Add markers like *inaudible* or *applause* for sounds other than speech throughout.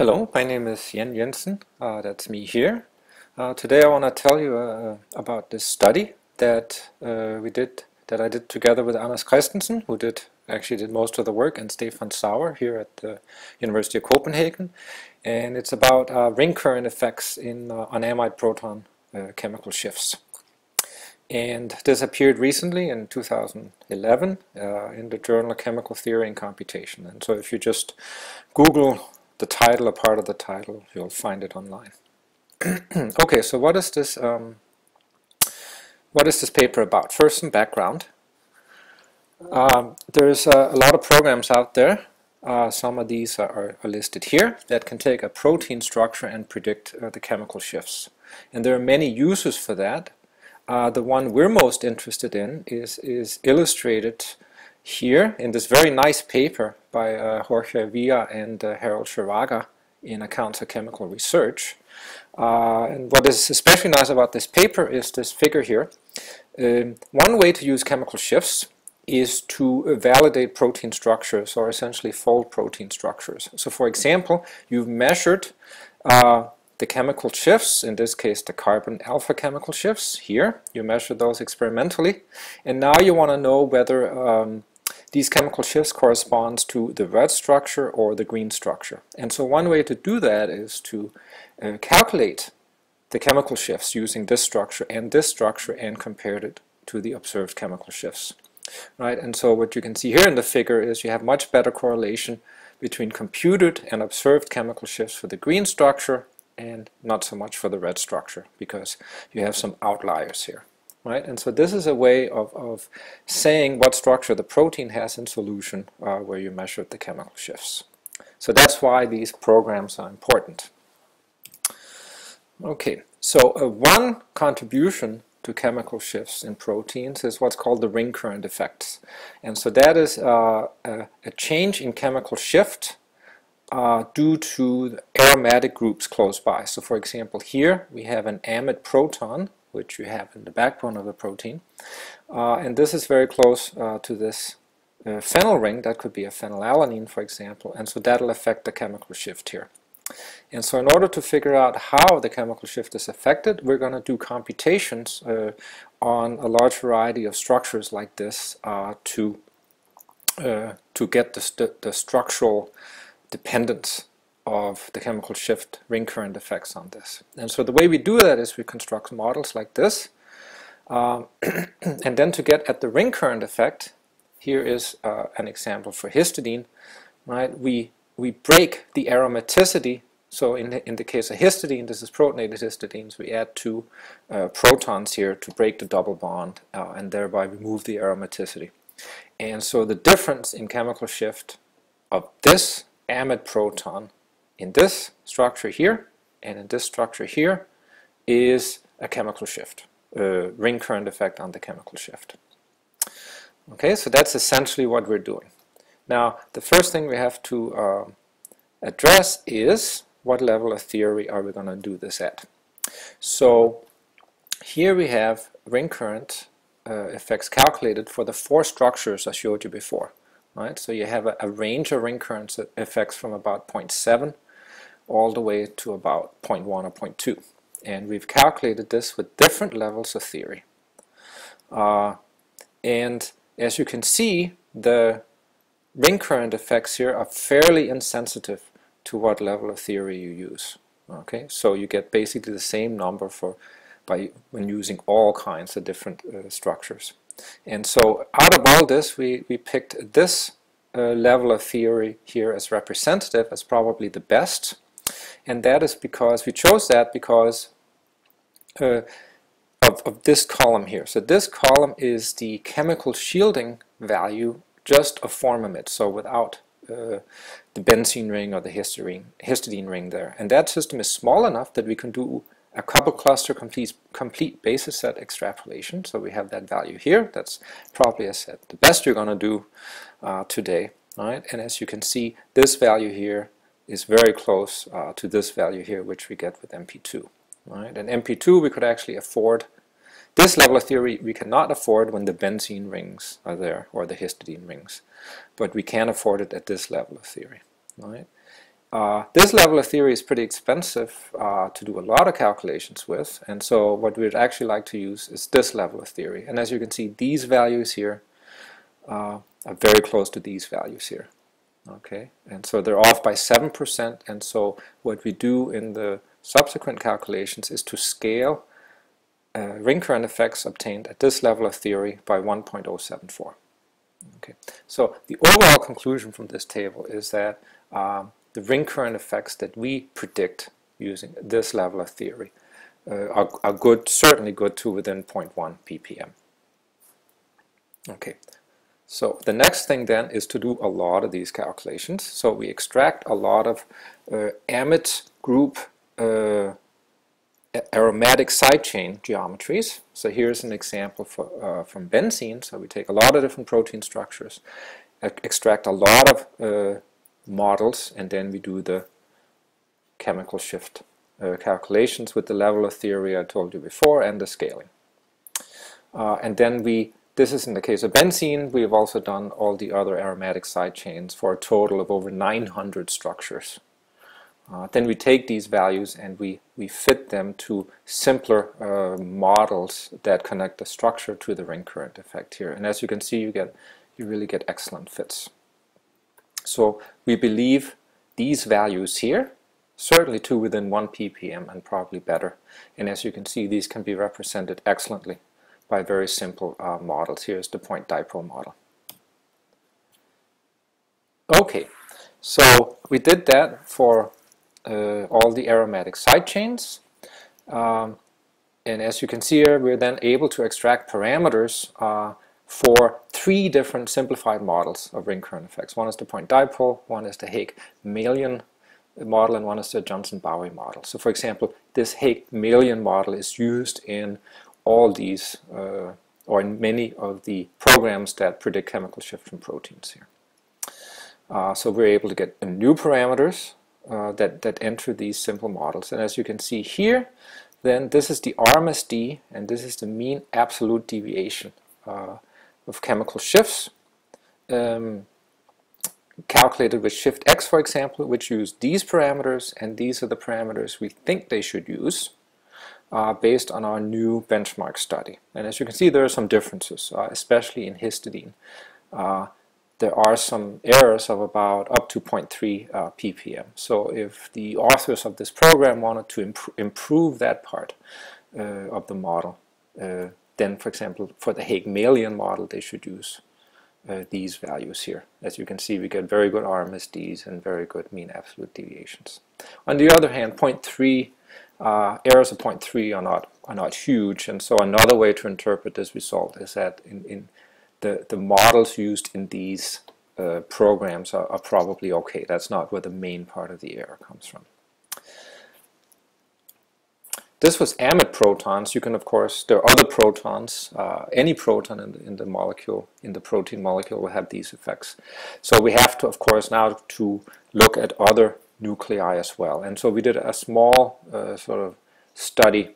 Hello, my name is Jan Jensen. Uh, that's me here. Uh, today I want to tell you uh, about this study that uh, we did, that I did together with Anders Christensen, who did actually did most of the work, and Stephan Sauer here at the University of Copenhagen. And it's about uh, ring current effects in uh, on amide proton chemical shifts. And this appeared recently in 2011 in the journal Chemical Theory and Computation. And so if you just Google the title or part of the title, you'll find it online. *clears throat* okay, so what is this? Um, what is this paper about? First, some background. Um, there's a, a, lot of programs out there. Uh, some of these are, are, listed here that can take a protein structure and predict uh, the chemical shifts. And there are many uses for that. Uh, the one we're most interested in is, is illustrated here in this very nice paper by uh, Jorge Vila and uh, Harold Scheraga in Accounts of Chemical Research. Uh, and what is especially nice about this paper is this figure here. Um, one way to use chemical shifts is to validate protein structures or essentially fold protein structures. So for example, you've measured uh, the chemical shifts, in this case the carbon alpha chemical shifts here. You measure those experimentally and now you want to know whether um, these chemical shifts correspond to the red structure or the green structure. And so one way to do that is to uh, calculate the chemical shifts using this structure and this structure and compare it to the observed chemical shifts. Right, and so what you can see here in the figure is you have much better correlation between computed and observed chemical shifts for the green structure and not so much for the red structure because you have some outliers here right? And so this is a way of, of saying what structure the protein has in solution uh, where you measured the chemical shifts. So that's why these programs are important. Okay, so uh, one contribution to chemical shifts in proteins is what's called the ring current effects. And so that is uh, a, a, change in chemical shift uh, due to aromatic groups close by. So for example, here we have an amide proton which you have in the backbone of the protein. Uh, and this is very close uh, to this uh, phenyl ring, that could be a phenylalanine for example, and so that'll affect the chemical shift here. And so in order to figure out how the chemical shift is affected, we're going to do computations uh, on a large variety of structures like this uh, to, uh, to get the, st the structural dependence of the chemical shift ring current effects on this. And so the way we do that is we construct models like this. Um, *clears throat* and then to get at the ring current effect, here is uh, an example for histidine, right? We, we break the aromaticity. So in the, in the case of histidine, this is protonated histidines, we add two uh, protons here to break the double bond uh, and thereby remove the aromaticity. And so the difference in chemical shift of this amide proton in this structure here and in this structure here is a chemical shift, a ring current effect on the chemical shift. Okay, so that's essentially what we're doing. Now, the first thing we have to uh, address is what level of theory are we going to do this at. So here we have ring current uh, effects calculated for the four structures I showed you before. Right? So you have a, a range of ring current effects from about 0.7 all the way to about 0.1 or 0.2. And we've calculated this with different levels of theory. Uh, and as you can see, the ring current effects here are fairly insensitive to what level of theory you use. Okay, so you get basically the same number for by when using all kinds of different uh, structures. And so out of all this, we, we picked this uh, level of theory here as representative as probably the best and that is because we chose that because uh, of, of this column here. So this column is the chemical shielding value just of formamide, so without uh, the benzene ring or the histidine, histidine ring there. And that system is small enough that we can do a coupled cluster complete, complete basis set extrapolation. So we have that value here. That's probably a set the best you're going to do uh, today. Right? And as you can see, this value here is very close uh, to this value here, which we get with MP2. Right? And MP2 we could actually afford. This level of theory we cannot afford when the benzene rings are there, or the histidine rings. But we can afford it at this level of theory. Right? Uh, this level of theory is pretty expensive uh, to do a lot of calculations with, and so what we'd actually like to use is this level of theory. And as you can see, these values here uh, are very close to these values here. Okay, and so they're off by 7%, and so what we do in the subsequent calculations is to scale uh, ring current effects obtained at this level of theory by 1.074. Okay, so the overall conclusion from this table is that um, the ring current effects that we predict using this level of theory uh, are, are, good, certainly good to within 0.1 ppm. Okay, so the next thing then is to do a lot of these calculations. So we extract a lot of uh, group uh, aromatic side chain geometries. So here's an example for, uh, from benzene. So we take a lot of different protein structures, extract a lot of uh, models, and then we do the chemical shift uh, calculations with the level of theory I told you before and the scaling. Uh, and then we, this is in the case of benzene, we have also done all the other aromatic side chains for a total of over 900 structures. Uh, then we take these values and we, we fit them to simpler uh, models that connect the structure to the ring current effect here. And as you can see, you get you really get excellent fits. So we believe these values here, certainly to within 1 ppm and probably better. And as you can see, these can be represented excellently by very simple uh, models. Here's the point dipole model. Okay, so we did that for uh, all the aromatic side chains. Um, and as you can see here, we're then able to extract parameters uh, for three different simplified models of ring current effects. One is the point dipole, one is the Haigh-Mallion model, and one is the Johnson-Bovey model. So for example, this Haigh-Mallion model is used in all these, uh, or in many of the programs that predict chemical shift from proteins here. Uh, so we're able to get new parameters uh, that, that enter these simple models. And as you can see here, then this is the RMSD and this is the mean absolute deviation uh, of chemical shifts um, calculated with SHIFTX for example which use these parameters and these are the parameters we think they should use uh, based on our new benchmark study and as you can see there are some differences uh, especially in histidine uh, there are some errors of about up to 0.3 uh, ppm. So if the authors of this program wanted to imp improve that part uh, of the model, uh, then for example for the Haigh-Mallion model they should use these values here. As you can see we get very good RMSDs and very good mean absolute deviations. On the other hand 0.3 uh, errors of 0.3 are not are not huge and so another way to interpret this result is that in, in the, the models used in these uh, programs are, are, probably okay. That's not where the main part of the error comes from. This was amide protons. You can, of course, there are other protons. Uh, any proton in the, in the molecule, in the protein molecule, will have these effects. So we have to, of course, now to look at other nuclei as well. And so we did a small uh, sort of study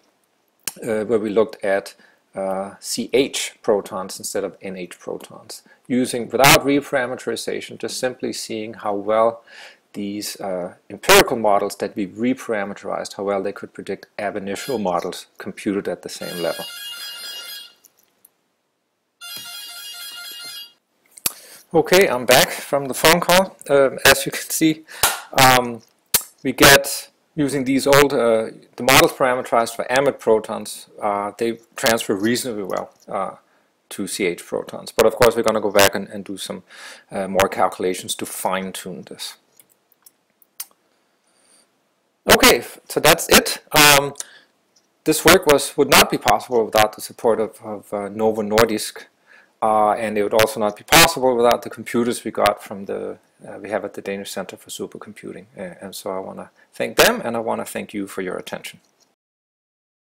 uh, where we looked at uh, CH protons instead of NH protons, using without reparameterization, just simply seeing how well these uh, empirical models that we reparameterized, how well they could predict ab initio models computed at the same level. Okay, I'm back from the phone call. Um, as you can see, um, we get using these old, uh, the models parameterized for amide protons, uh, they transfer reasonably well uh, to CH protons. But of course we're going to go back and, and do some uh, more calculations to fine-tune this. Okay, so that's it. Um, this work was would not be possible without the support of, of uh, Novo Nordisk, uh, and it would also not be possible without the computers we got from the uh, we have at the Danish Center for Supercomputing. Uh, and so I want to thank them and I want to thank you for your attention.